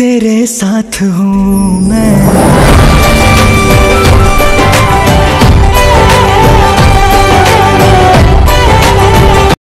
तेरे साथ हूँ मैं।